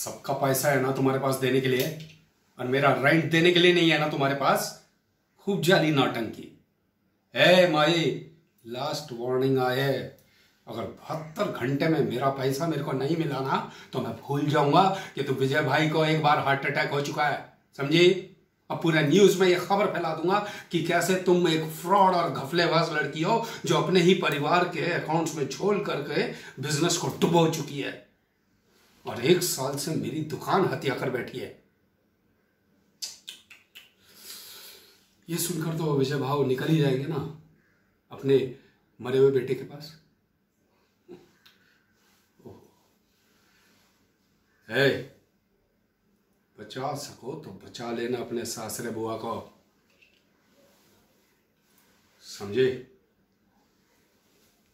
सबका पैसा है ना तुम्हारे पास देने के लिए, और मेरा रेंट देने के लिए नहीं है ना तुम्हारे पास, खूब जाली नौटंकी है माई लास्ट वार्निंग आए। अगर बहत्तर घंटे में मेरा पैसा मेरे को नहीं मिला ना तो मैं भूल जाऊँगा कि तो विजय भाई को एक बार हार्ट अटैक हो चुका है। समझी? अब पूरा न्यूज़ में ये खबर फैला दूँगा कि कैसे तुम एक फ्रॉड और घफलेबाज लड़की हो, जो अपने ही परिवार के अकाउंट्स में झोल करके बिज़नेस को डुबो चुकी है। और एक साल से मेरी दुकान हत्या कर बैठी है। ये सुनकर तो विजय भाव निकल ही जाएँगे ना अपने मरे हुए बेटे के पास। है बचा सको तो बचा लेना अपने सासरे बुआ को। समझे?